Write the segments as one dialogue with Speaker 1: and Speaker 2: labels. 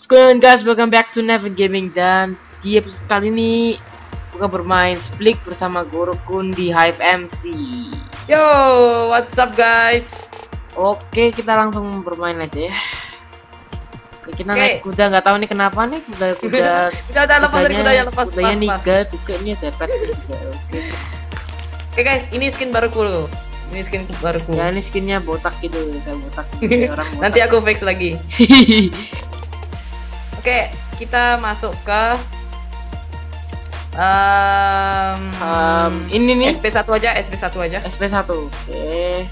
Speaker 1: What's going on guys, welcome back to Never Gaming dan di episode kali ini gue bermain Split bersama Gorokun di Hive MC
Speaker 2: Yo, what's up guys?
Speaker 1: Oke, kita langsung bermain aja ya Oke, kita
Speaker 2: Oke.
Speaker 1: naik kuda, nggak tahu nih kenapa nih kuda-kuda
Speaker 2: Udah udah lepas dari kuda ya lepas
Speaker 1: Kudanya. Niga juga, ini ada pet juga Oke
Speaker 2: Oke guys, ini skin baruku loh. Ini skin baruku.
Speaker 1: Ya ini skinnya botak gitu, kayak botak kayak orang botak
Speaker 2: Nanti aku fix lagi. Oke, kita masuk ke um,
Speaker 1: Um, ini nih
Speaker 2: SP1 aja, SP1 aja.
Speaker 1: SP1 Oke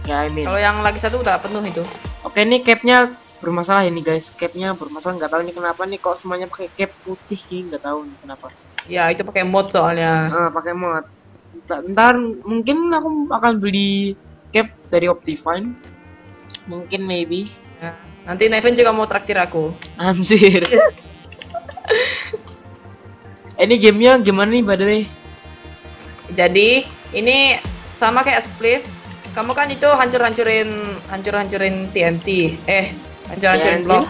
Speaker 1: Oke, I mean
Speaker 2: Kalau yang lagi satu udah penuh itu.
Speaker 1: Oke ini capnya bermasalah ini guys capnya bermasalah nggak tahu ini kenapa nih kok semuanya pakai cap putih sih nggak tahu nih kenapa
Speaker 2: Ya, itu pakai mod soalnya.
Speaker 1: ah pakai mod ntar, ntar mungkin aku akan beli cap dari Optifine mungkin maybe.
Speaker 2: Nanti Neven juga mau traktir aku.
Speaker 1: anjir ini gamenya gimana nih by the way
Speaker 2: Jadi, ini sama kayak Spliff. Kamu kan itu hancur-hancurin hancur-hancurin TNT. Eh, hancur-hancurin blok.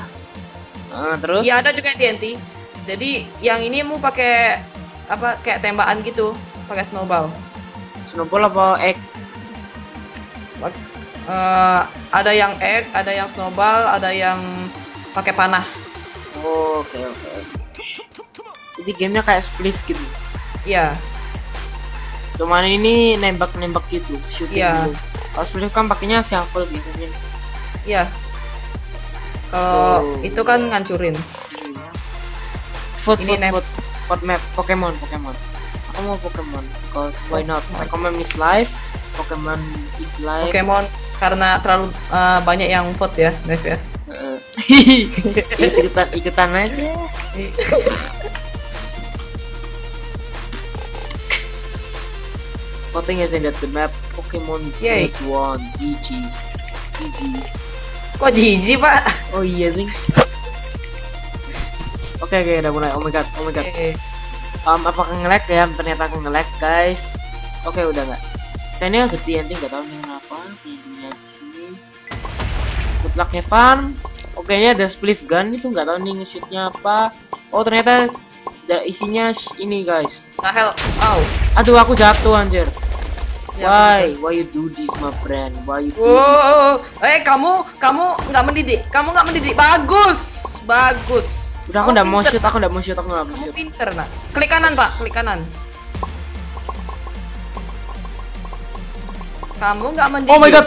Speaker 1: ah, terus
Speaker 2: Iya ada juga yang TNT. Jadi yang ini mau pakai apa kayak tembakan gitu, pakai snowball.
Speaker 1: snowball apa egg
Speaker 2: Eh, ada yang egg, ada yang snowball, ada yang pakai panah.
Speaker 1: oh, oke oke jadi gamenya kayak split gitu
Speaker 2: Iya,
Speaker 1: cuman ini nembak-nembak gitu shooting
Speaker 2: Iya.
Speaker 1: gitu. kalau split kan pakainya shuffle biasanya
Speaker 2: iya. Kalau
Speaker 1: Oh.
Speaker 2: itu kan ngancurin.
Speaker 1: Food,
Speaker 2: Ini
Speaker 1: food, food, food map, Pokemon, Pokemon. Aku mau Pokemon, cause why not? Pokemon is life, Pokemon is life.
Speaker 2: Pokemon karena terlalu eh, banyak yang vote ya, Nev ya.
Speaker 1: Heeh. ikutan, ikutan aja. Voting is in that the map. Pokemon first one. GG. GG.
Speaker 2: Kok jijik pak?
Speaker 1: Oh iya sih. Oke oke udah mulai. Oh my god, oh my god.
Speaker 2: Eh,
Speaker 1: Um, apakah nge-lag ya? Ternyata aku nge-lag guys. Oke udah nggak. Kayaknya ada TNT nggak tahu kenapa TNT-nya di sini. Good luck have fun. Oke ini ada spliff gun itu nggak tahu nih nge-shootnya apa. Oh ternyata ada isinya ini guys.
Speaker 2: the hell, oh.
Speaker 1: Aduh aku jatuh anjir.
Speaker 2: Ya,
Speaker 1: Why? Why you do this my friend? Why you do this?
Speaker 2: Wow, eh kamu kamu nggak mendidik, kamu nggak mendidik, bagus, bagus.
Speaker 1: Udah aku
Speaker 2: Kamu
Speaker 1: nggak mau shoot, aku nggak mau shoot, aku nggak mau
Speaker 2: Kamu
Speaker 1: shoot.
Speaker 2: pinter nak. Klik kanan pak, klik kanan. Kamu nggak mendidik.
Speaker 1: Oh my god,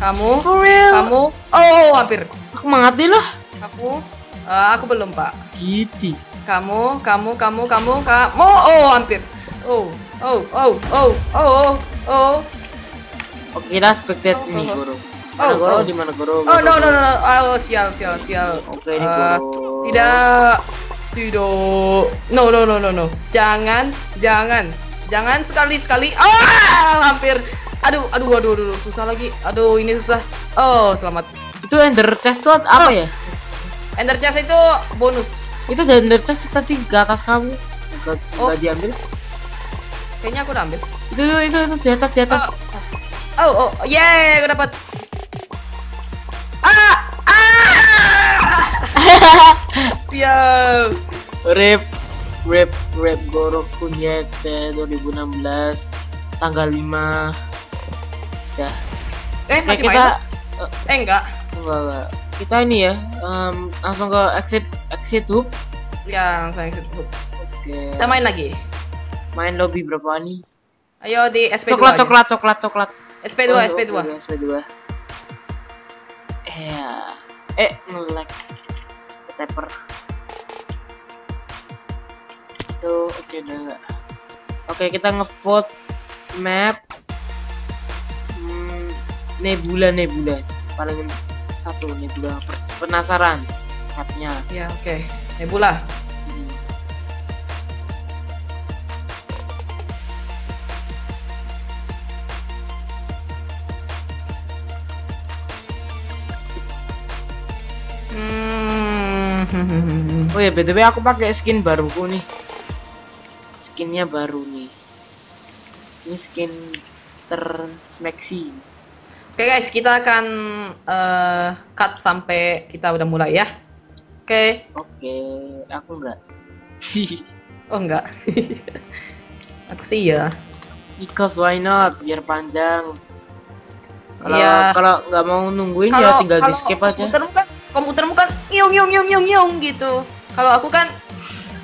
Speaker 2: Kamu,
Speaker 1: for real?
Speaker 2: kamu, oh hampir.
Speaker 1: Aku mati lah.
Speaker 2: Aku, eh, aku belum pak.
Speaker 1: Cici.
Speaker 2: Kamu, kamu, kamu, kamu, kamu, oh hampir. Oh, oh, oh, oh, oh, oh, oh.
Speaker 1: Oke kita spectate
Speaker 2: Oh,
Speaker 1: ini
Speaker 2: oh, oh.
Speaker 1: guru.
Speaker 2: Oh,
Speaker 1: Mana guru
Speaker 2: oh.
Speaker 1: di mana guru?
Speaker 2: Oh no no no, no. oh sial sial sial.
Speaker 1: Oke ini
Speaker 2: Eh,
Speaker 1: guru.
Speaker 2: Tidak, tidak. No, no, no, no, no. Jangan, jangan, jangan sekali sekali. Ah, hampir. Aduh, aduh, aduh, aduh, susah lagi. Aduh, ini susah. Oh, selamat.
Speaker 1: Itu ender chest tuh apa
Speaker 2: Oh.
Speaker 1: ya?
Speaker 2: Ender chest itu bonus.
Speaker 1: Itu dari ender chest tadi di atas kamu. Enggak
Speaker 2: Oh.
Speaker 1: enggak diambil.
Speaker 2: Kayaknya aku udah ambil.
Speaker 1: Itu itu itu di atas di atas.
Speaker 2: Oh, oh, oh, yeay, aku dapat. Ah, ah. Sial.
Speaker 1: Rip Rip Rip Goro Kunyete 2016 tanggal 5 ya
Speaker 2: Eh,
Speaker 1: Oke
Speaker 2: masih
Speaker 1: kita
Speaker 2: main? Eh, enggak.
Speaker 1: enggak, enggak. kita ini ya em, langsung ke exit exit hub
Speaker 2: Ya, langsung exit.
Speaker 1: oke
Speaker 2: Kita main lagi.
Speaker 1: main lobby berapa nih
Speaker 2: Ayo di SP2
Speaker 1: coklat
Speaker 2: aja.
Speaker 1: coklat coklat coklat
Speaker 2: SP2,
Speaker 1: Oh,
Speaker 2: SP2.
Speaker 1: oke, SP2 ya eh nge-lag taper tuh oke udah enggak oke kita ngevote map nebula nebula paling satu nebula penasaran mapnya
Speaker 2: Ya, oke. Nebula.
Speaker 1: Hmm.
Speaker 2: Hmm.
Speaker 1: oh ya btw aku pakai skin baruku nih skinnya baru nih ini skin tersmeksi
Speaker 2: Oke guys, kita akan eh, cut sampai kita udah mulai ya. Oke.
Speaker 1: Oke, aku enggak.
Speaker 2: Oh enggak. Aku sih ya.
Speaker 1: Because why not? Biar panjang. Kalau
Speaker 2: Iya.
Speaker 1: kalau nggak mau nungguin ya
Speaker 2: Kalau
Speaker 1: tinggal di skip aja.
Speaker 2: komputermu kan komputermu kan yung yung yung yung gitu. Kalau aku kan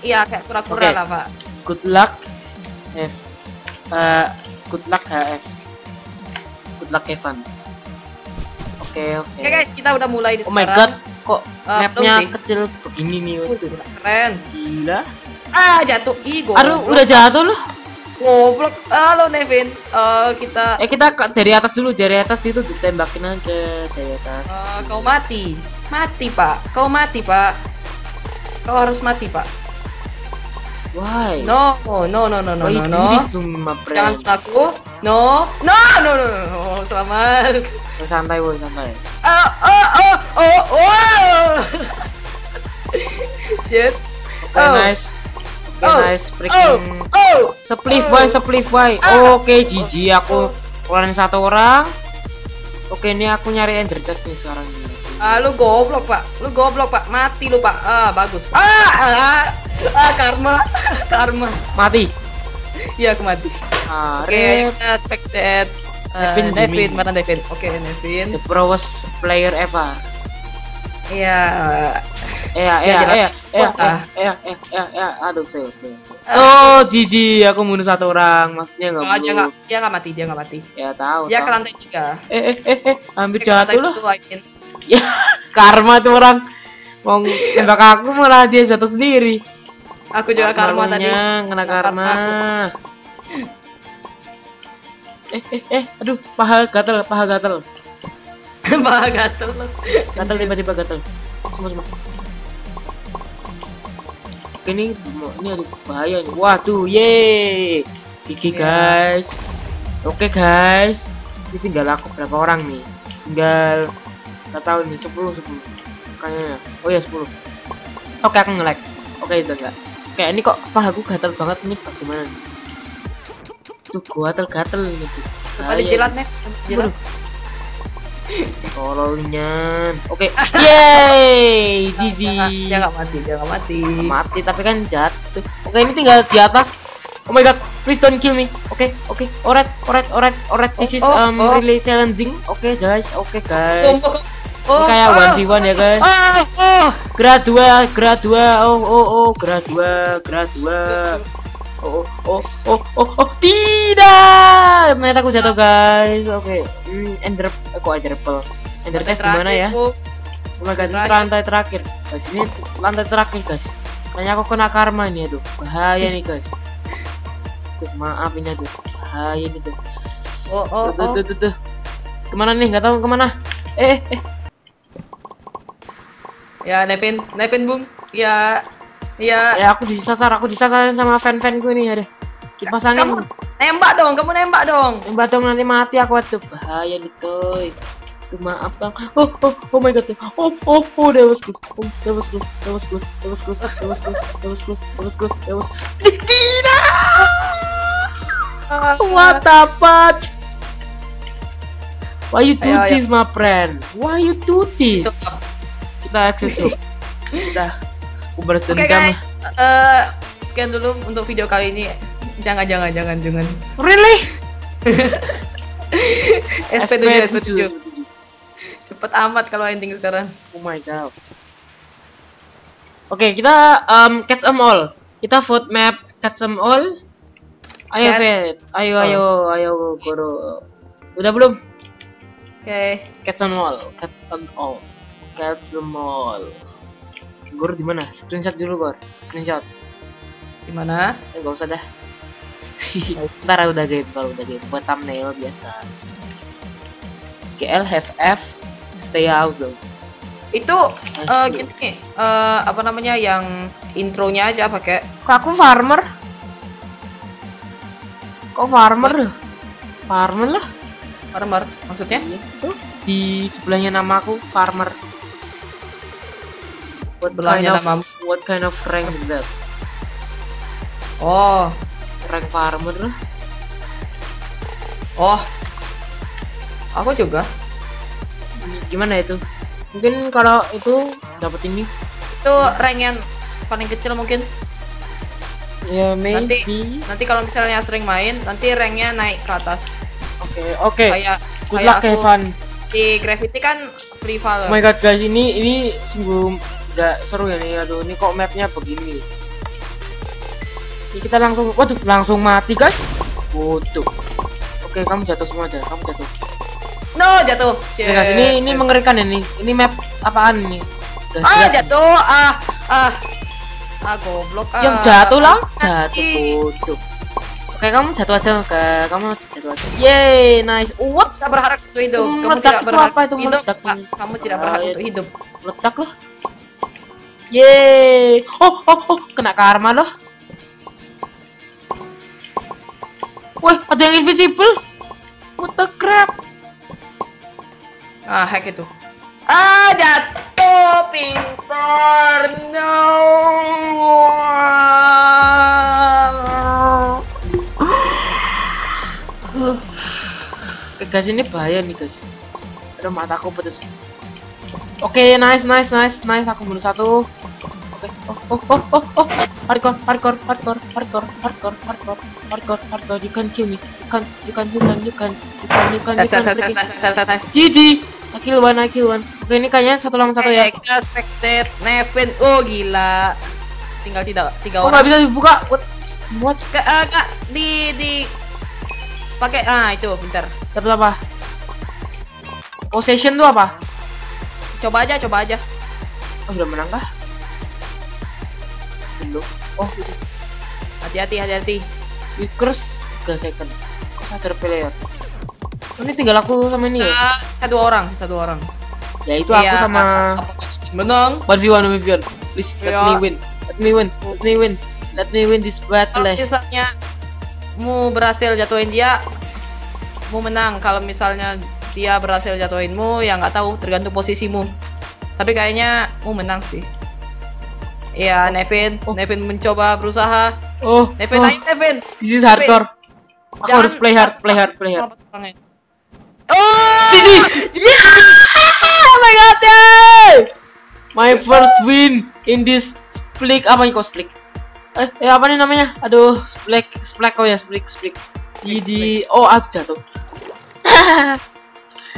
Speaker 2: iya kayak
Speaker 1: Oke.
Speaker 2: pura-pura lah, Pak.
Speaker 1: Good luck. F. Eh, good luck HF. Good luck Evan. Oke, oke.
Speaker 2: Oke guys, kita udah mulai di
Speaker 1: Oh my
Speaker 2: sekarang.
Speaker 1: god, kok
Speaker 2: Eh,
Speaker 1: mapnya kecil begini nih?
Speaker 2: Uh,
Speaker 1: Waduh,
Speaker 2: gila, keren.
Speaker 1: Gila.
Speaker 2: Ah, jatuh. Ih, goblok.
Speaker 1: Aduh, udah jatuh loh.
Speaker 2: Goblok. Halo Nevin. Eh, kita
Speaker 1: Eh kita ke- dari atas dulu, dari atas itu ditembakin aja dari atas.
Speaker 2: eh, kau mati. Mati, Pak. Kau mati, Pak. Kau harus mati, Pak.
Speaker 1: Why?
Speaker 2: No, no, no, no, no,
Speaker 1: Why
Speaker 2: no, no.
Speaker 1: this to my
Speaker 2: Jangan aku. No. No, no, no, no, no. Selamat.
Speaker 1: Oh, santai boy, santai.
Speaker 2: Oh, oh, oh, oh, oh. Shit.
Speaker 1: Oke,
Speaker 2: Oh.
Speaker 1: nice. Oke,
Speaker 2: Oh.
Speaker 1: nice.
Speaker 2: Oh,
Speaker 1: Freaking
Speaker 2: oh.
Speaker 1: Spliff
Speaker 2: Oh.
Speaker 1: boy, spliff boy.
Speaker 2: Ah.
Speaker 1: Oke, GG aku keluarin satu orang. Oke, ini aku nyari ender chest nih sekarang.
Speaker 2: Ah, lu goblok, Pak. Lu goblok, Pak. Mati lu, Pak. Ah, bagus. Ah, ah, ah karma. karma.
Speaker 1: Mati.
Speaker 2: Iya, aku mati.
Speaker 1: Ah,
Speaker 2: Oke,
Speaker 1: rip.
Speaker 2: kita expected. Uh,
Speaker 1: Nevin
Speaker 2: mana Nevin? Oke, Nevin.
Speaker 1: The proest player ever.
Speaker 2: Iya.
Speaker 1: Iya,
Speaker 2: Ya,
Speaker 1: iya, iya, iya, iya, iya, iya, aduh, fail, fail.
Speaker 2: Ah.
Speaker 1: Oh, GG, aku bunuh satu orang, maksudnya nggak
Speaker 2: Oh, dia nggak, dia nggak mati, dia nggak mati.
Speaker 1: Ya tahu.
Speaker 2: Dia ke lantai tiga.
Speaker 1: Eh, eh, eh, eh, hampir jatuh loh. Ya, karma tuh orang. Mau tembak aku malah dia jatuh sendiri.
Speaker 2: Aku juga karma tadi.
Speaker 1: Kena karma.
Speaker 2: karma
Speaker 1: Eh, eh, eh, aduh, paha gatel, paha gatel.
Speaker 2: Bah, gatel.
Speaker 1: Gatel tiba-tiba gatel. Semua semua. Ini ini ada bahaya nih. Waduh, ye. Gigi
Speaker 2: Ya.
Speaker 1: guys. Oke guys. Ini tinggal aku berapa orang nih? Tinggal nggak tahu nih 10 10. Kayaknya. Oh ya 10. Oke, aku nge-lag. Oke, udah enggak. Kayak ini kok pahaku gatel banget ini bagaimana nih? Tuh, gua gatel-gatel ini tuh.
Speaker 2: Coba
Speaker 1: Bahaya.
Speaker 2: dijilat, Nev. Jilat.
Speaker 1: Tolongnya. Oke. Yeay, GG.
Speaker 2: Dia nggak- mati, dia nggak mati.
Speaker 1: Mati tapi kan jatuh. Oke, ini tinggal di atas. Oh my god, please don't kill me. Oke, oke. Alright, alright, alright, alright. This is
Speaker 2: Oh,
Speaker 1: um
Speaker 2: oh.
Speaker 1: really challenging. Oke, guys. Oke, guys.
Speaker 2: Oh,
Speaker 1: Ini
Speaker 2: oh,
Speaker 1: kayak
Speaker 2: oh,
Speaker 1: 1v1 ya, guys.
Speaker 2: Oh, oh.
Speaker 1: Grad 2, grad 2. Oh, oh, oh, grad 2, grad 2. Oh, oh, oh, oh, oh, tidak. Ternyata aku jatuh, guys. Oke. Hmm, ender aku ender pearl. Ender chest di mana ya? Oh my god, lantai terakhir. Guys, ini lantai terakhir, guys. Kayaknya aku kena karma ini, aduh. Bahaya nih, guys. Tuh, maaf ini aduh. Bahaya nih tuh.
Speaker 2: Oh, oh,
Speaker 1: Tuh, tuh,
Speaker 2: oh.
Speaker 1: tuh, tuh, tuh. Ke mana nih? Gak tahu ke mana. Eh, eh, eh.
Speaker 2: Ya, Nevin, Nevin, Bung. Ya, ya.
Speaker 1: Ya, aku disasar, aku disasar sama fan-fan gue nih, ada. Dipasangin.
Speaker 2: Kamu nembak dong, kamu nembak dong.
Speaker 1: Yang batong nanti mati aku tuh. Bahaya. Tuh, maaf bang. Oh, oh, oh my god. Oh, oh, oh, that was close. Oh, that was close. That was close. That was close. That was close. That was close. That was close. That was. Tidak. What the fuck? Why you do
Speaker 2: Ayo, ayo.
Speaker 1: this, my friend? Why you do this? Kita exit tuh. Udah.
Speaker 2: Oke
Speaker 1: dendam.
Speaker 2: guys, eh sekian dulu untuk video kali ini. Jangan, jangan, jangan, jangan.
Speaker 1: Really?
Speaker 2: SP7, SP7. Cepet amat kalau ending sekarang.
Speaker 1: Oh my god. Oke, kita um, catch them all. Kita vote map catch them all. Ayo, Fet. Ayo, ayo, ayo, Guru. Udah belum?
Speaker 2: Oke.
Speaker 1: Catch them all. Catch them all. Catch them all. Guru di mana? Screenshot dulu, Gor. Screenshot.
Speaker 2: Gimana?
Speaker 1: Eh, nggak usah dah. Ntar udah game kalau udah game buat thumbnail biasa. GL have F stay house zone.
Speaker 2: Itu eh gini, eh apa namanya yang intronya aja pakai
Speaker 1: Kok aku farmer? Kok farmer? Farmer lah.
Speaker 2: farmer maksudnya?
Speaker 1: Iya. Tuh, di sebelahnya nama aku farmer. What
Speaker 2: Sebelahnya
Speaker 1: kind of,
Speaker 2: nama-
Speaker 1: What kind of rank is that?
Speaker 2: Oh,
Speaker 1: Rank farmer lah.
Speaker 2: oh. Aku juga.
Speaker 1: Gimana itu? Mungkin kalau itu dapat ini.
Speaker 2: itu rank yang paling kecil mungkin.
Speaker 1: Ya
Speaker 2: Nanti-
Speaker 1: maybe.
Speaker 2: Nanti kalau misalnya sering main, nanti ranknya naik ke atas.
Speaker 1: Oke oke.
Speaker 2: Kayak
Speaker 1: Good
Speaker 2: kayak
Speaker 1: luck
Speaker 2: aku
Speaker 1: Evan.
Speaker 2: di Gravity kan free fall.
Speaker 1: Oh my god guys ini ini sungguh nggak seru ya nih aduh ini kok mapnya begini? Ini kita langsung waduh langsung mati guys. Waduh. Oke kamu jatuh semua aja kamu jatuh.
Speaker 2: No, jatuh.
Speaker 1: Ini ini mengerikan ini ini map apaan ini Udah
Speaker 2: Ah,
Speaker 1: nih.
Speaker 2: jatuh. Ah, ah. Ah, goblok. Ah,
Speaker 1: yang jatuh lah.
Speaker 2: ah,
Speaker 1: jatuh waduh. Oke kamu jatuh aja oke kamu jatuh aja. Yeay nice. What?
Speaker 2: Kamu tidak berharap untuk hidup. Kamu tidak
Speaker 1: itu
Speaker 2: berharap
Speaker 1: apa itu
Speaker 2: hidup. Kamu tidak berhak
Speaker 1: Ah,
Speaker 2: untuk hidup.
Speaker 1: letak loh yeay oh oh oh kena karma loh Wah, ada yang invisible. What the crap?
Speaker 2: Ah, hack itu. Ah, jatuh pintar. No.
Speaker 1: Guys, ini bahaya nih, guys. Aduh, mataku pedes. Oke, nice, nice, nice, nice. Aku bunuh satu. Oke. Oh, oh, oh, oh, oh. Hardcore, hardcore, hardcore, hardcore, hardcore, hardcore, hardcore, hardcore. You can kill me. You can, you can, you can, you can, you can, you can, you can.
Speaker 2: tes, tes.
Speaker 1: GG. I kill one, I kill one. Oke, ini kayaknya satu lawan satu ya.
Speaker 2: Kita spectate Nevin. Oh, gila. Tinggal tidak tiga
Speaker 1: Oh, nggak
Speaker 2: orang.
Speaker 1: bisa dibuka. What? What?
Speaker 2: Ke, eh, Kak, di di pakai ah itu bentar.
Speaker 1: Dapat apa? Possession tuh apa?
Speaker 2: Coba aja, coba aja.
Speaker 1: Oh, udah menang kah? Belum. Oh, ini.
Speaker 2: Hati-hati, hati-hati.
Speaker 1: Wickers 3 second. Kok satu player? Oh, ini tinggal aku sama ini ya?
Speaker 2: Dua orang, dua orang.
Speaker 1: Ya itu aku
Speaker 2: Iya,
Speaker 1: sama
Speaker 2: menang.
Speaker 1: 1v1 1v1. Please let
Speaker 2: Iya.
Speaker 1: me win. Let me win. Let me win. Let me win this battle.
Speaker 2: Kalau misalnya mu berhasil jatuhin dia, mu menang. Kalau misalnya dia berhasil jatuhinmu, ya nggak tahu, tergantung posisimu. Tapi kayaknya mu menang sih. Iya, Nevin,
Speaker 1: Oh.
Speaker 2: Nevin mencoba berusaha.
Speaker 1: Oh,
Speaker 2: Nevin,
Speaker 1: oh,
Speaker 2: ayo Nevin.
Speaker 1: this is hardcore. Aku
Speaker 2: Jangan
Speaker 1: harus play hard, play hard, play hard.
Speaker 2: Oh!
Speaker 1: Sini. Yeah! Oh my god, yay! My first win in this split apa ini kok split? Eh, eh apa nih namanya? Aduh, split, split oh ya, split, split. Di oh aku jatuh.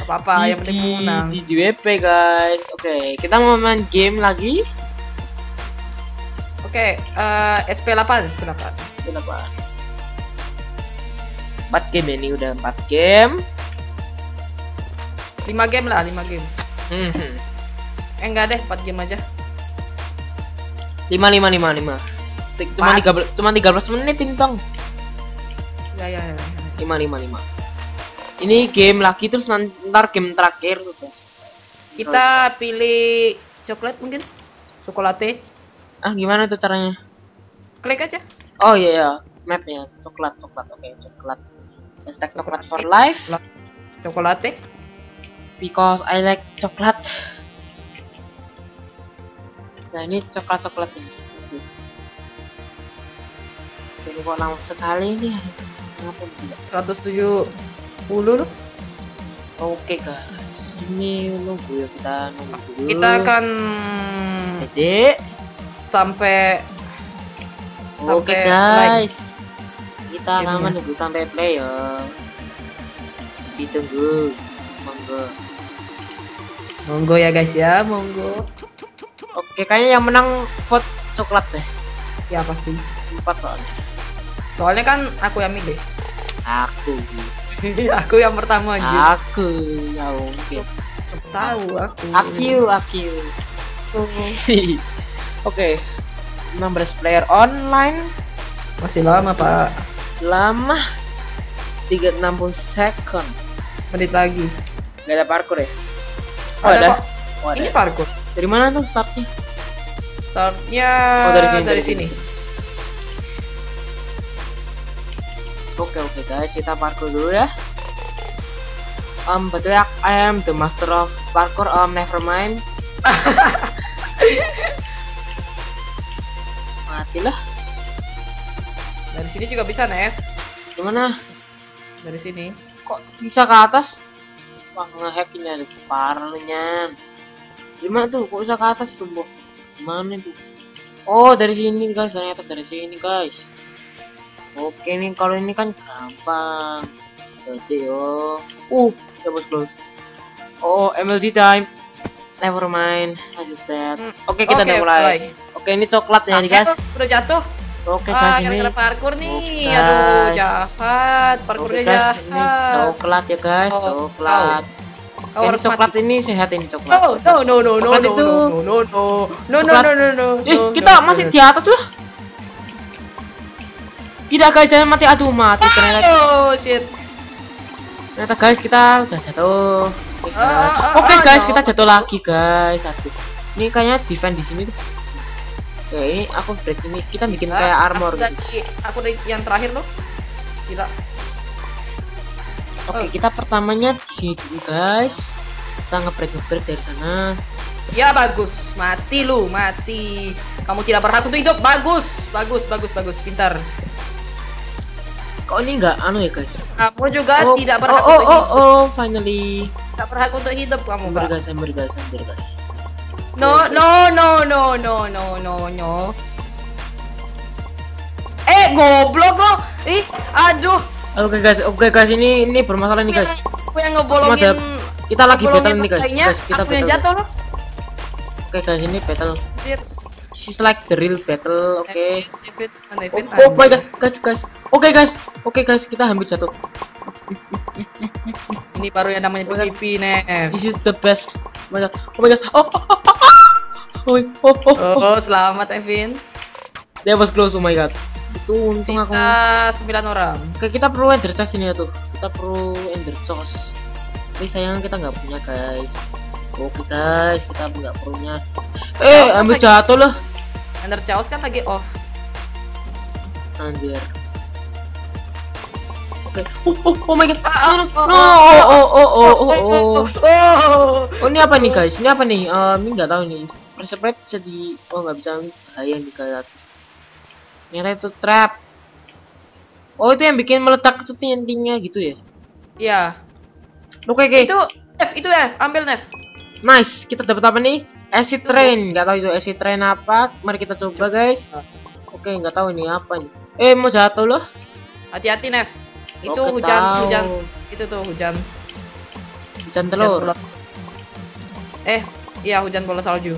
Speaker 2: Apa-apa, yang penting menang.
Speaker 1: Di WP guys. Oke, kita mau main game lagi.
Speaker 2: Oke, eh, SP8, SP8.
Speaker 1: Kenapa? 4 game ini udah 4 game.
Speaker 2: 5 game lah, 5 game.
Speaker 1: Mhm.
Speaker 2: Eh enggak deh, 4 game aja.
Speaker 1: 5 5 5 5. Cuma
Speaker 2: Empat.
Speaker 1: 13 cuma 13 menit ini tong.
Speaker 2: Ya ya ya. ya.
Speaker 1: 5 5 5. Ini game lagi terus nanti ntar game terakhir udah.
Speaker 2: Kita pilih coklat mungkin? Cokolate.
Speaker 1: Ah gimana tuh caranya?
Speaker 2: Klik aja.
Speaker 1: Oh iya ya, mapnya coklat coklat oke coklat. Hashtag coklat for life
Speaker 2: Cokolate.
Speaker 1: because I like coklat. Nah ini coklat coklat ini. Ini kok lama sekali nih. Kenapa tidak?
Speaker 2: 170 loh.
Speaker 1: Oke guys, ini nunggu ya kita nunggu.
Speaker 2: Kita akan
Speaker 1: Jadi,
Speaker 2: sampai
Speaker 1: oke
Speaker 2: Sampai
Speaker 1: guys, kita akan
Speaker 2: Gamenya.
Speaker 1: menunggu sampai play ya. Ditunggu, monggo.
Speaker 2: monggo ya guys ya, monggo.
Speaker 1: Oke, kayaknya yang menang vote coklat deh.
Speaker 2: Ya pasti.
Speaker 1: Empat soalnya.
Speaker 2: Soalnya kan aku yang milih.
Speaker 1: Aku,
Speaker 2: aku yang pertama anjir.
Speaker 1: aku, ya mungkin.
Speaker 2: Tahu aku.
Speaker 1: Aku, aku.
Speaker 2: Aku.
Speaker 1: Oke, 16 player online
Speaker 2: Masih lama, Pak.
Speaker 1: selama 360 second.
Speaker 2: Menit lagi.
Speaker 1: Gak ada parkour ya? Oh,
Speaker 2: ada,
Speaker 1: ada.
Speaker 2: kok.
Speaker 1: Oh, ada.
Speaker 2: Ini parkour.
Speaker 1: Dari mana tuh startnya?
Speaker 2: Startnya
Speaker 1: Oh, dari sini,
Speaker 2: dari
Speaker 1: dari
Speaker 2: sini.
Speaker 1: Oke oke guys, kita parkour dulu ya. Um, betul ya, I am the master of parkour. Um, never mind. Matilah.
Speaker 2: Dari sini juga bisa, Nev.
Speaker 1: Gimana?
Speaker 2: Dari sini.
Speaker 1: Kok bisa ke atas? Wah ngehack ini ada parahnya. Gimana tuh? Kok bisa ke atas tuh, Bo? Mana itu? Oh, dari sini guys. Ternyata dari sini guys. Oke nih, kalau ini kan gampang. Jadi yo. Uh, bos close. Oh, MLG time. Never mind. Lanjut that.
Speaker 2: Hmm,
Speaker 1: Oke, kita udah mulai. Oke, ini coklat ya nih guys.
Speaker 2: Udah jatuh.
Speaker 1: Oke,
Speaker 2: ah,
Speaker 1: guys ini.
Speaker 2: parkur nih.
Speaker 1: Bukan.
Speaker 2: Aduh, jahat.
Speaker 1: Oke
Speaker 2: Parkurnya
Speaker 1: ini
Speaker 2: jahat.
Speaker 1: coklat ya guys,
Speaker 2: Oh,
Speaker 1: coklat.
Speaker 2: Kau
Speaker 1: ini
Speaker 2: harus
Speaker 1: coklat
Speaker 2: mati.
Speaker 1: ini sehat ini coklat.
Speaker 2: Oh, no, no, no, no,
Speaker 1: Coklat
Speaker 2: no,
Speaker 1: itu-
Speaker 2: no, no, no, no, no, no,
Speaker 1: Coklat.
Speaker 2: no, no, no,
Speaker 1: Eh,
Speaker 2: no,
Speaker 1: kita
Speaker 2: no,
Speaker 1: masih
Speaker 2: no.
Speaker 1: di atas loh. Tidak guys, jangan mati. Aduh, mati ternyata.
Speaker 2: Oh, shit.
Speaker 1: Ternyata guys, kita udah jatuh. Oke,
Speaker 2: Ah, ah, ah,
Speaker 1: Oke,
Speaker 2: ah,
Speaker 1: guys,
Speaker 2: no.
Speaker 1: kita jatuh lagi guys. Aduh. Ini kayaknya defend di sini tuh. Oke, ini aku break ini kita bikin kayak armor
Speaker 2: Aku
Speaker 1: gitu.
Speaker 2: dari, aku dari yang terakhir loh. Gila.
Speaker 1: Oke,
Speaker 2: Oh.
Speaker 1: kita pertamanya di sini guys. Kita ngebreak ngebreak dari sana.
Speaker 2: Ya bagus, mati lu, mati. Kamu tidak berhak untuk hidup. Bagus, bagus, bagus, bagus, pintar.
Speaker 1: Kok ini nggak anu ya guys?
Speaker 2: Kamu juga
Speaker 1: Oh,
Speaker 2: tidak berhak
Speaker 1: oh, oh,
Speaker 2: untuk
Speaker 1: oh,
Speaker 2: hidup.
Speaker 1: oh, finally.
Speaker 2: Tidak berhak untuk hidup kamu, Pak.
Speaker 1: guys, sabar guys, sabar guys.
Speaker 2: No, no, no, no, no, no, no, no. Eh, goblok lo. Ih, aduh.
Speaker 1: Oke guys, oke guys, ini ini bermasalah nih guys.
Speaker 2: aku yang ngebolongin.
Speaker 1: Kita lagi battle nih guys. Guys, kita
Speaker 2: aku
Speaker 1: battle.
Speaker 2: jatuh loh.
Speaker 1: Oke guys, ini battle.
Speaker 2: Anjir.
Speaker 1: This is like the real battle, oke.
Speaker 2: David?
Speaker 1: Oh, oh my god, guys, guys. Oke guys, oke guys, kita hampir jatuh.
Speaker 2: Ini baru yang namanya PvP, Nev.
Speaker 1: This is the best. Oh my god, oh my god. Oh, oh, oh, oh, oh, oh, oh, oh.
Speaker 2: Oh, selamat Evin.
Speaker 1: That was close, oh my god. Itu untung aku.
Speaker 2: Sisa 9 orang.
Speaker 1: Oke, kita perlu ender chest ini ya tuh. Kita perlu ender chest. Tapi sayang kita nggak punya guys. Oke guys, kita nggak punya. Eh, ambil jatuh loh.
Speaker 2: Ender Chaos kan lagi off.
Speaker 1: Anjir. Oke. Oh, oh, oh my god.
Speaker 2: Ah,
Speaker 1: No,
Speaker 2: oh,
Speaker 1: no, oh, oh, oh, oh, oh, oh.
Speaker 2: oh.
Speaker 1: Oh, ini apa nih guys? Ini apa nih? Eh, ini nggak tahu nih. Pressure plate bisa di, oh nggak bisa bahaya nih guys. Ternyata itu trap. Oh itu yang bikin meledak itu TNT-nya gitu ya?
Speaker 2: Iya.
Speaker 1: Oke oke.
Speaker 2: Itu F, itu F, ambil Nev.
Speaker 1: Nice. Kita dapat apa nih? Acid train. Nggak tahu itu acid train apa. Mari kita coba guys. Oke nggak tahu ini apa nih. Eh mau jatuh loh.
Speaker 2: Hati-hati Nev. Itu
Speaker 1: Oke,
Speaker 2: hujan,
Speaker 1: tahu.
Speaker 2: hujan. Itu tuh hujan.
Speaker 1: Hujan telur.
Speaker 2: Eh, iya hujan bola salju.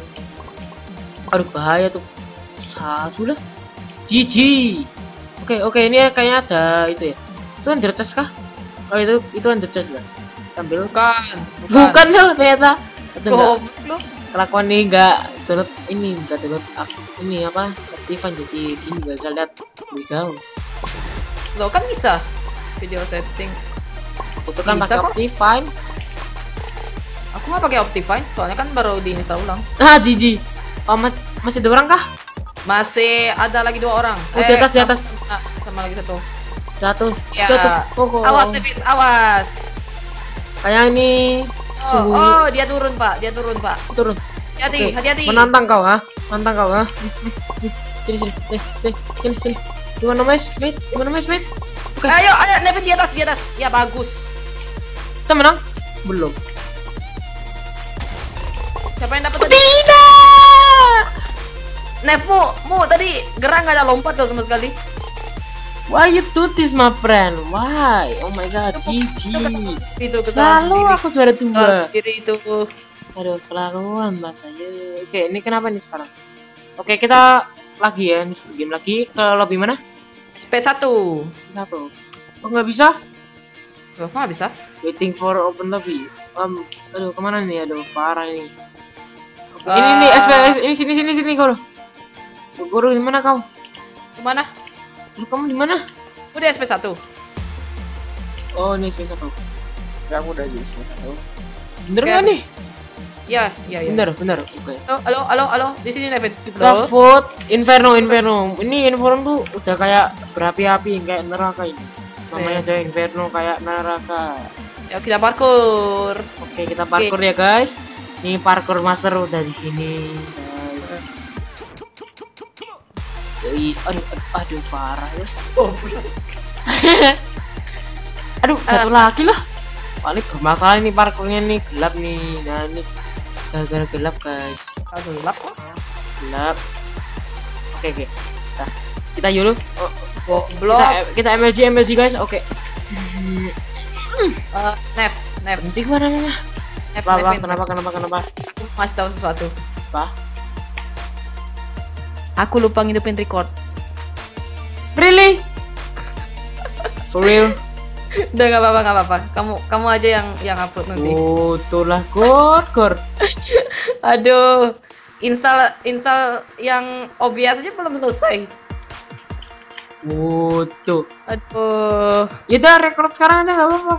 Speaker 1: Aduh bahaya tuh. Satu lah. GG. Oke oke ini kayaknya ada itu ya. Itu under chest kah? Oh itu itu under chest guys. Ambil.
Speaker 2: Bukan,
Speaker 1: Bukan tuh ternyata.
Speaker 2: Goblok.
Speaker 1: Kelakuan nih enggak download ini enggak download ak- ini apa? Aktifan jadi ini enggak bisa lihat jauh.
Speaker 2: Lo kan bisa video setting.
Speaker 1: Itu kan
Speaker 2: Bisa
Speaker 1: pakai. Optifine.
Speaker 2: Aku nggak pakai Optifine, soalnya kan baru diinstal ulang.
Speaker 1: Ah GG. Oh, ma- masih ada orang kah?
Speaker 2: Masih ada lagi dua orang.
Speaker 1: Oh, di atas, di atas.
Speaker 2: Sama, sama lagi satu.
Speaker 1: Jatuh.
Speaker 2: Ya.
Speaker 1: Jatuh. Oh, oh,
Speaker 2: Awas
Speaker 1: oh.
Speaker 2: David, awas.
Speaker 1: Kayak ini
Speaker 2: Oh, oh, dia turun pak, dia turun pak.
Speaker 1: turun.
Speaker 2: Hati-hati,
Speaker 1: Oke,
Speaker 2: hati-hati.
Speaker 1: Menantang kau, ha? Menantang kau, ha? Sini, sini, sini, sini, sini, sini. Gimana, Mas? Smith? Gimana, Mas? Smith? Oke,
Speaker 2: Ayo, ayo, Nevin di atas, di atas. Ya bagus.
Speaker 1: kita menang? Belum.
Speaker 2: Siapa yang dapat tadi?
Speaker 1: Tidak!
Speaker 2: Nev, mu, tadi gerang nggak ada lompat tuh sama sekali.
Speaker 1: Why you do this, my friend? Why? Oh my god, GG.
Speaker 2: Itu
Speaker 1: Selalu aku juara dua.
Speaker 2: sendiri itu.
Speaker 1: Aduh, kelakuan mas aja. Oke, ini kenapa nih sekarang? Oke, kita lagi ya, ini satu game lagi ke lobby mana?
Speaker 2: SP1.
Speaker 1: Satu. Oh nggak bisa?
Speaker 2: Loh, kok nggak bisa?
Speaker 1: Waiting for open lobby. Um, aduh, ke mana nih? Aduh, parah ini. Oke,
Speaker 2: Ah.
Speaker 1: Ini nih, SPS, ini sini sini sini kau. Guru di mana kau?
Speaker 2: Ke mana?
Speaker 1: Lu kamu di mana?
Speaker 2: Udah SP1.
Speaker 1: Oh, ini SPS satu.
Speaker 3: Ya aku udah semester satu.
Speaker 1: Bener
Speaker 2: Oke.
Speaker 1: nggak nih?
Speaker 2: Ya, ya, ya.
Speaker 1: Bener, bener. Oke.
Speaker 2: Halo, halo, halo, halo. Di sini Nevin. Halo.
Speaker 1: Craftwood, Inferno, Inferno. Ini Inferno tuh udah kayak berapi-api, kayak neraka ini. Namanya aja Inferno kayak neraka.
Speaker 2: Ya kita parkur.
Speaker 1: Oke, kita parkour ya guys. Nih parkour master udah di sini. Yoi, aduh, aduh, aduh, parah ya. aduh, satu lagi lah. Paling bermasalah ini parkournya nih gelap nih. Nah ini gara-gara gelap guys.
Speaker 2: Aduh, lap kok.
Speaker 1: gelap oke oke kita kita yuk oh,
Speaker 2: Goblok.
Speaker 1: kita kita MLG MLG guys oke
Speaker 2: Eh, Nep, Nep,
Speaker 1: Nanti mana mana
Speaker 2: Nep,
Speaker 1: apa, apa
Speaker 2: Nepin.
Speaker 1: kenapa kenapa kenapa
Speaker 2: Aku mau kasih tahu sesuatu.
Speaker 1: apa
Speaker 2: Aku lupa ngidupin record.
Speaker 1: really for real
Speaker 2: Udah nggak apa-apa, nggak apa-apa. Kamu kamu aja yang yang upload nanti.
Speaker 1: oh itulah gor
Speaker 2: Aduh, install install yang OBS aja belum selesai.
Speaker 1: oh tuh
Speaker 2: Aduh,
Speaker 1: ya udah record sekarang aja nggak apa-apa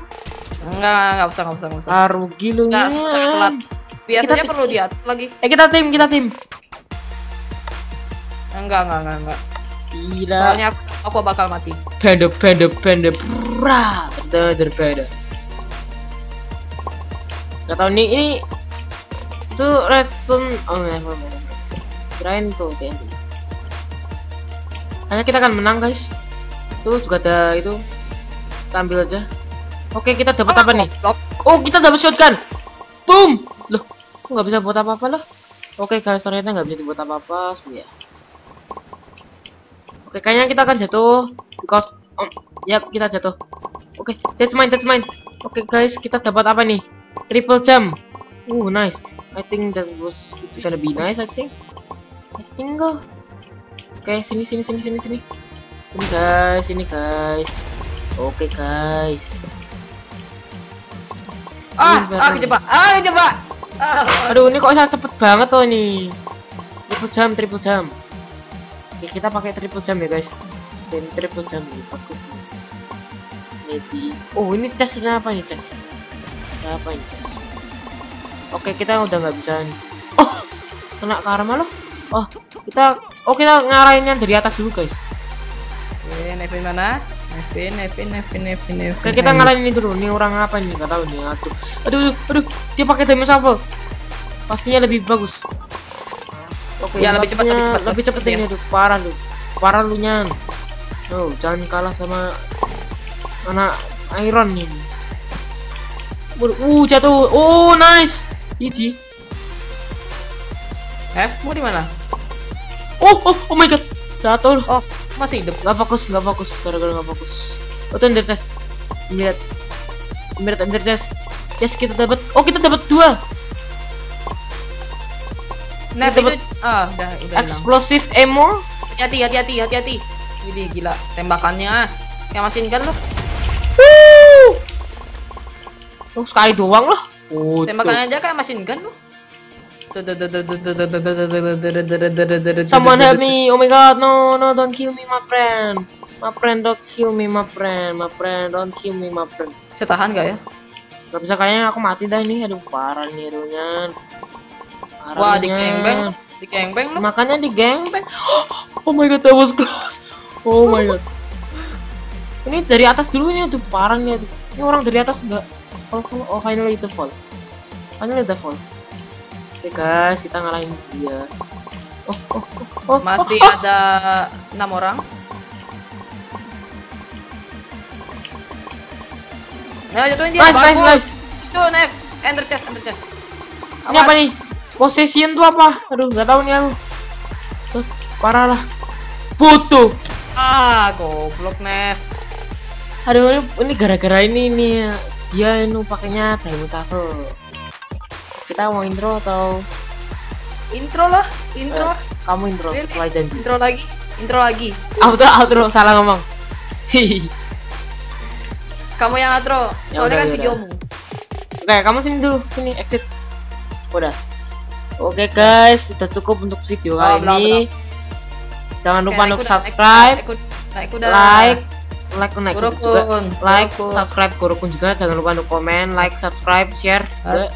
Speaker 2: nggak nggak usah nggak usah nggak usah.
Speaker 1: ah rugi lu
Speaker 2: Nggak sangat telat. Biasanya
Speaker 1: Kita-
Speaker 2: perlu diatur lagi.
Speaker 1: eh kita tim kita tim
Speaker 2: Enggak enggak enggak enggak.
Speaker 1: Gila.
Speaker 2: Soalnya aku, aku bakal mati.
Speaker 1: Panda, panda, panda, bra, panda, panda. Gak tau nih, ini itu redstone, oh ya, apa apa. Kirain tuh TNT. Hanya kita akan menang guys. Tuh juga ada itu. Kita ambil aja. Oke, kita dapat apa nih?
Speaker 2: Goblok.
Speaker 1: Oh, kita dapat shotgun. Boom. Loh, kok nggak bisa buat apa-apa loh? Oke, guys, ternyata nggak bisa dibuat apa-apa. Ya. Oke, kayaknya kita akan jatuh because oh, yap, kita jatuh. Oke, that's mine, that's mine. Oke, guys, kita dapat apa nih? Triple jump. Uh, nice. I think that was it's gonna be nice, I think. I think go. Oke, sini sini sini sini sini. Sini guys, sini guys. Oke, guys.
Speaker 2: Ah,
Speaker 1: Ini
Speaker 2: ah kejebak. Ah, kejebak. Ah.
Speaker 1: Aduh, ini kok saya cepet banget tuh nih. Triple jump, triple jump. Oke, kita pakai triple jump ya, guys. Dan triple jump ini bagus nih. Maybe. Oh, ini chestnya apa nih chest? Apa ini chest? Oke, kita udah nggak bisa. Oh, kena karma loh. Oh, kita oh kita ngarahin yang dari atas dulu, guys.
Speaker 2: Oke, Nevin mana? Nevin, Nevin, Nevin, Nevin, Nevin.
Speaker 1: Oke, kita ngarahin ini dulu. Ini orang apa nih? Gak tahu nih. Aduh, aduh, aduh. Dia pakai diamond shovel. Pastinya lebih bagus.
Speaker 2: Ya, lebih cepat, lebih cepat,
Speaker 1: lebih cepat. Aduh, parah lu. Parah lu nyan. Oh, jangan kalah sama anak Iron ini. Uh, jatuh. Oh, nice. GG.
Speaker 2: Eh, mau di mana?
Speaker 1: Oh, oh, oh my god. Jatuh.
Speaker 2: Oh, masih hidup.
Speaker 1: Gak fokus, gak fokus, gara-gara gak fokus. Oh, itu under chest. Lihat. Lihat under chest. Yes, kita dapat. Oh, kita dapat dua.
Speaker 2: Nep
Speaker 1: Itu
Speaker 2: ah, udah udah.
Speaker 1: Explosive ammo.
Speaker 2: Hati-hati, hati-hati, hati-hati. Widih gila, tembakannya kayak mesin gun loh.
Speaker 1: Woo! Oh, sekali doang loh. Oh,
Speaker 2: Tembakannya aja kayak mesin gun loh.
Speaker 1: Someone help me. Oh my god, no, no, don't kill me, my friend. My friend, don't kill me, my friend. My friend, don't kill me, my friend.
Speaker 2: Bisa tahan gak ya?
Speaker 1: Gak bisa kayaknya aku mati dah nih. Aduh, parah nih Runyan.
Speaker 2: Wah, di gangbang. Di gangbang loh.
Speaker 1: Makanya di gangbang. Oh my god, that was close. Oh my god. Ini dari atas dulu ini aduh parah nih aduh. Ini orang dari atas enggak fall fall. Oh finally itu fall. Finally itu fall. Oke guys, kita ngalahin dia. Oh oh oh. oh
Speaker 2: Masih
Speaker 1: oh, oh.
Speaker 2: ada enam orang. Nah, jatuhin dia.
Speaker 1: Nice, nice,
Speaker 2: Bagus.
Speaker 1: nice.
Speaker 2: Itu, Nep. Enter chest, enter chest.
Speaker 1: Ini apa nih? Possession tuh apa? Aduh, nggak tahu nih aku. Tuh, parah lah. Foto.
Speaker 2: Ah, goblok, Nep.
Speaker 1: Aduh, ini- gara-gara ini nih. Dia ini pakainya diamond shovel. Kita mau intro atau
Speaker 2: Intro lah, intro.
Speaker 1: Eh, kamu intro sesuai janji.
Speaker 2: Intro lagi. Intro lagi.
Speaker 1: Outro, outro, salah ngomong. Hihi.
Speaker 2: Kamu yang outro.
Speaker 1: Ya
Speaker 2: Soalnya
Speaker 1: udah,
Speaker 2: kan
Speaker 1: ya udah.
Speaker 2: videomu.
Speaker 1: Oke, kamu sini dulu, sini exit. Udah. Oke guys, sudah cukup untuk video
Speaker 2: Oh,
Speaker 1: kali
Speaker 2: belum,
Speaker 1: ini. Jangan lupa untuk subscribe, like, like, naik
Speaker 2: Kurokun,
Speaker 1: juga. Like,
Speaker 2: kurokun.
Speaker 1: subscribe, kurukun juga. Jangan lupa untuk komen, like, subscribe, share. Juga.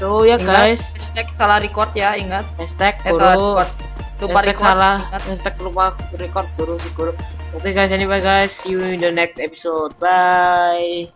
Speaker 1: So ya
Speaker 2: Ingat,
Speaker 1: guys,
Speaker 2: hashtag salah record ya, ingat.
Speaker 1: hashtag
Speaker 2: Eh, salah
Speaker 1: guru,
Speaker 2: record. Lupa
Speaker 1: hashtag
Speaker 2: record.
Speaker 1: salah,
Speaker 2: ingat.
Speaker 1: hashtag lupa record guru, guru. Oke guys, anyway guys, see you in the next episode. Bye.